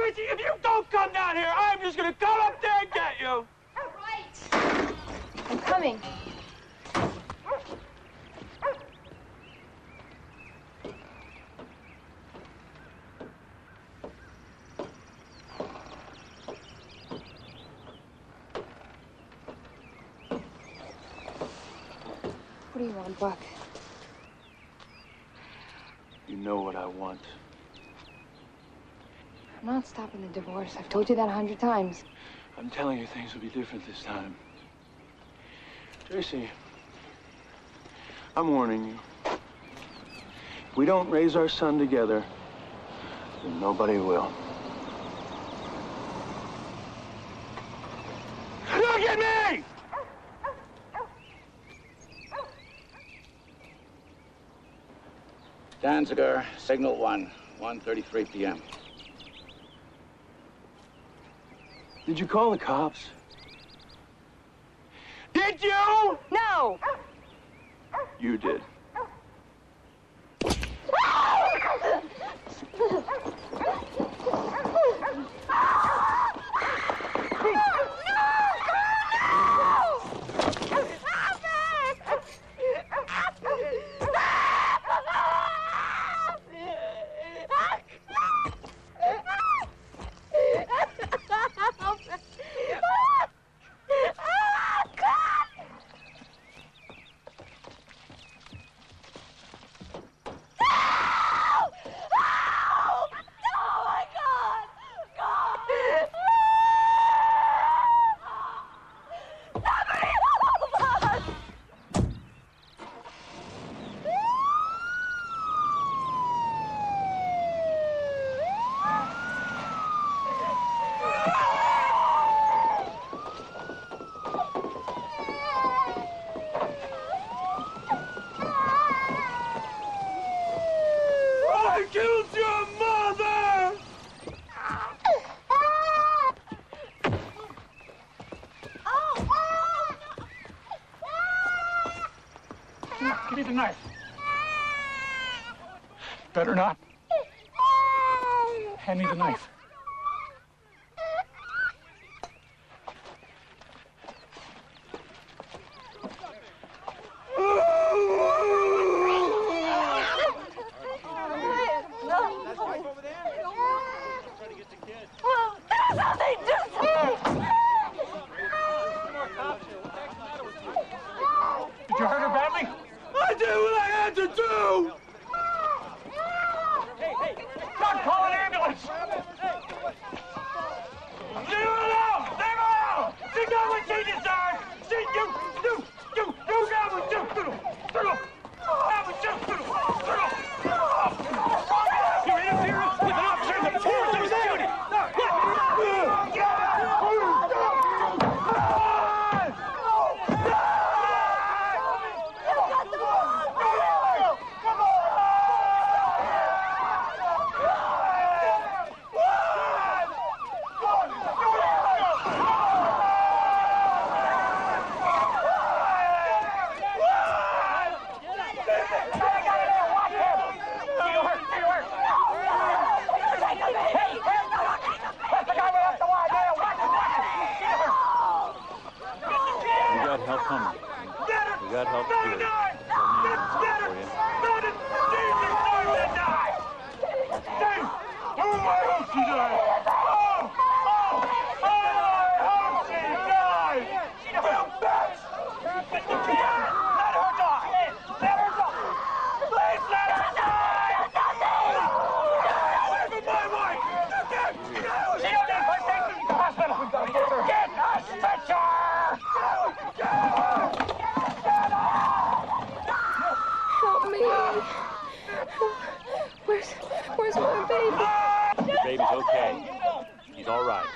Tracey, if you don't come down here, I'm just gonna come up there and get you. All right. I'm coming. What do you want, Buck? You know what I want. I'm not stopping the divorce. I've told you that a hundred times. I'm telling you things will be different this time. Tracey, I'm warning you. If we don't raise our son together, then nobody will. Look at me! Danziger, signal one, 1.33 p.m. Did you call the cops? Did you? No! You did. Give me the knife. Better not. Hand me the knife. Did you hurt her badly? I did what I had to do! Doug, call an ambulance! Leave her alone! Leave her alone! She got what she deserved! She, you, you, you, you got what you, you, you, got what you, you, You interference with an officer in the force of his duty! We got help coming. We got help here. Get her! Let it! Jesus, don't let die! Baby? Baby's okay. He's all right.